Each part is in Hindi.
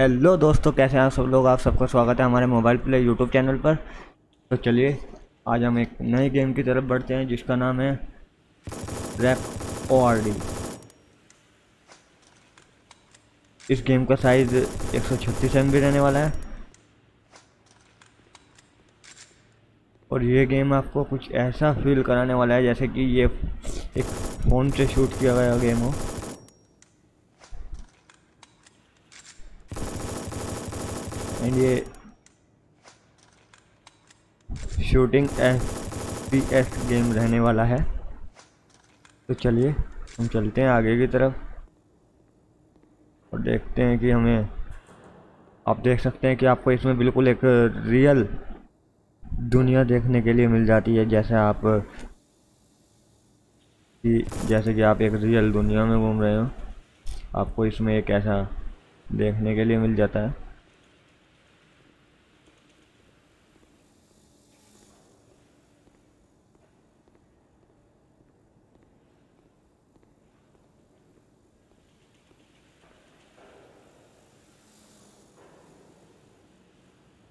हेलो दोस्तों, कैसे हैं आप सब लोग? आप सबका स्वागत है हमारे मोबाइल प्ले यूट्यूब चैनल पर। तो चलिए, आज हम एक नए गेम की तरफ़ बढ़ते हैं, जिसका नाम है रैप ओ इस गेम का साइज़ एक सौ छत्तीस एम बी रहने वाला है। और ये गेम आपको कुछ ऐसा फील कराने वाला है, जैसे कि ये एक फ़ोन से शूट किया गया गेम हो। एंड ये shooting F P S game रहने वाला है। तो चलिए, हम चलते हैं आगे की तरफ़। और देखते हैं कि हमें, आप देख सकते हैं कि आपको इसमें बिल्कुल एक रियल दुनिया देखने के लिए मिल जाती है। जैसे आप, कि जैसे कि आप एक रियल दुनिया में घूम रहे हो, आपको इसमें एक ऐसा देखने के लिए मिल जाता है।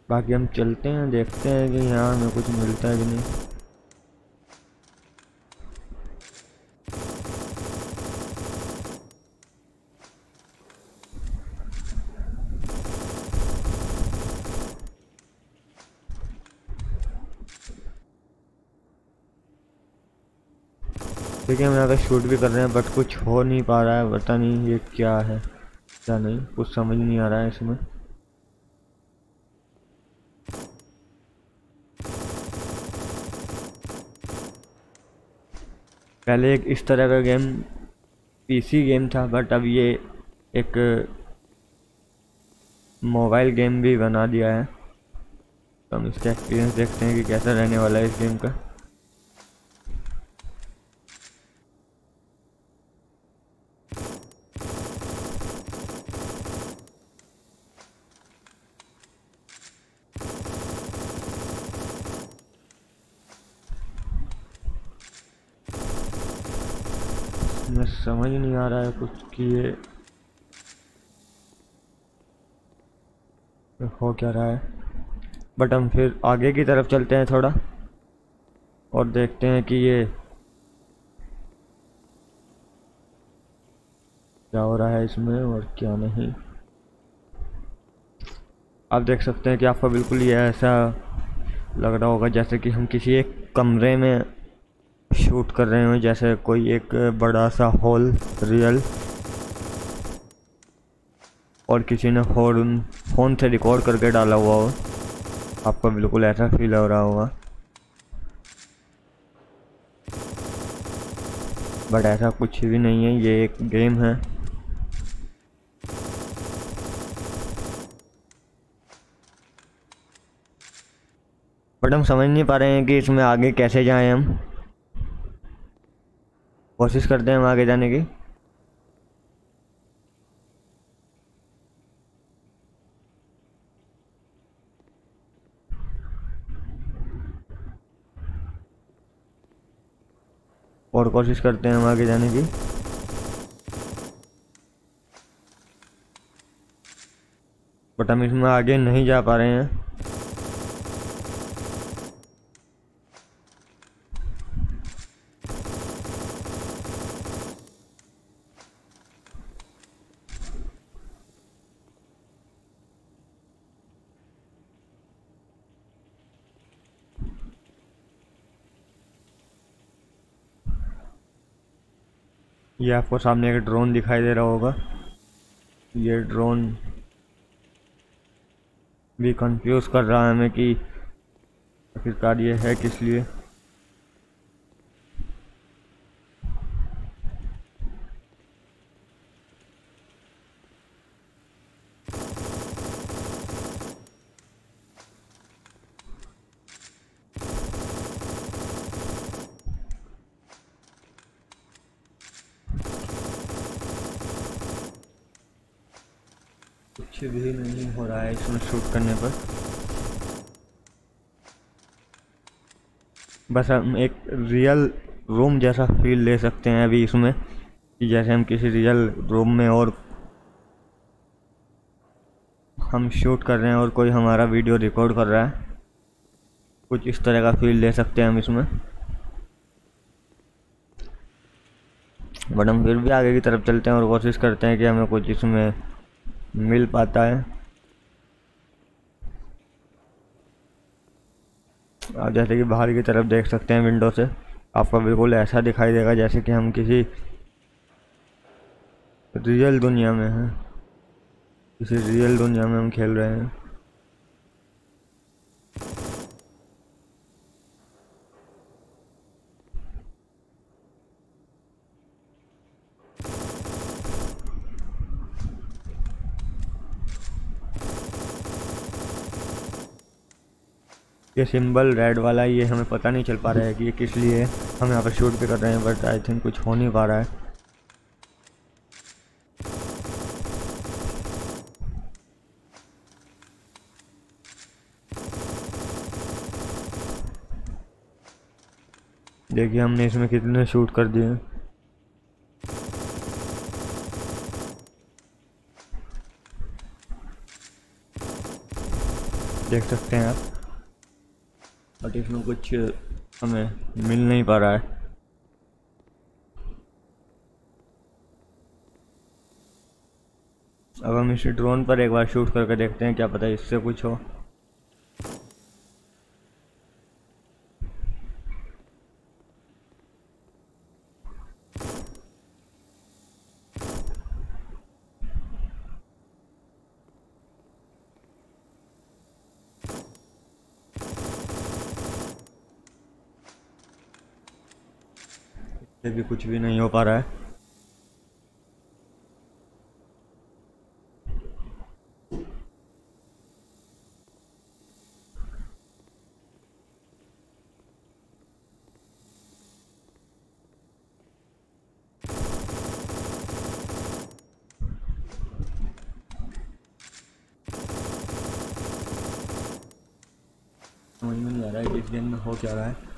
बाकी हम चलते हैं, देखते हैं कि यहाँ हमें कुछ मिलता है कि नहीं। देखिए हम यहाँ पे शूट भी कर रहे हैं बट कुछ हो नहीं पा रहा है, पता नहीं ये क्या है, क्या नहीं, कुछ समझ नहीं आ रहा है इसमें। पहले एक इस तरह का गेम पीसी गेम था बट अब ये एक मोबाइल गेम भी बना दिया है। तो हम इसका एक्सपीरियंस देखते हैं कि कैसा रहने वाला है इस गेम का। मैं समझ नहीं आ रहा है कुछ कि ये हो क्या रहा है। बट हम फिर आगे की तरफ़ चलते हैं थोड़ा और देखते हैं कि ये क्या हो रहा है इसमें और क्या नहीं। आप देख सकते हैं कि आपको बिल्कुल ये ऐसा लग रहा होगा जैसे कि हम किसी एक कमरे में शूट कर रहे हो, जैसे कोई एक बड़ा सा हॉल, रियल। और किसी ने फ़ोन, फ़ोन से रिकॉर्ड करके डाला हुआ हो। आपको बिल्कुल ऐसा फील हो रहा होगा। बट ऐसा कुछ भी नहीं है, ये एक गेम है। बट हम समझ नहीं पा रहे हैं कि इसमें आगे कैसे जाएँ हम। कोशिश करते हैं हम आगे जाने की। और कोशिश करते हैं हम आगे जाने की। बट हम इसमें आगे नहीं जा पा रहे हैं। ये आपको सामने एक ड्रोन दिखाई दे रहा होगा। ये ड्रोन भी कंफ्यूज कर रहा है हमें कि आखिरकार ये है किस लिए। कुछ भी नहीं हो रहा है इसमें शूट करने पर। बस हम एक रियल रूम जैसा फील ले सकते हैं अभी इसमें, कि जैसे हम किसी रियल रूम में और हम शूट कर रहे हैं और कोई हमारा वीडियो रिकॉर्ड कर रहा है। कुछ इस तरह का फील ले सकते हैं हम इसमें। बट हम फिर भी आगे की तरफ़ चलते हैं और कोशिश करते हैं कि हमें कुछ इसमें मिल पाता है। आप जैसे कि बाहर की तरफ़ देख सकते हैं विंडो से। आपको बिल्कुल ऐसा दिखाई देगा जैसे कि हम किसी रियल दुनिया में हैं। किसी रियल दुनिया में हम खेल रहे हैं। ये सिंबल रेड वाला ये हमें पता नहीं चल पा रहा है कि ये किस लिए हम यहाँ पर शूट भी कर रहे हैं, बट आई थिंक कुछ हो नहीं पा रहा है। देखिए, हमने इसमें कितने शूट कर दिए। देख सकते हैं आप। बट इसमें कुछ हमें मिल नहीं पा रहा है। अब हम इसे ड्रोन पर एक बार शूट करके देखते हैं, क्या पता इससे कुछ हो। से भी कुछ भी नहीं हो पा रहा है। समझ में नहीं आ रहा है इस गेम में हो क्या रहा है।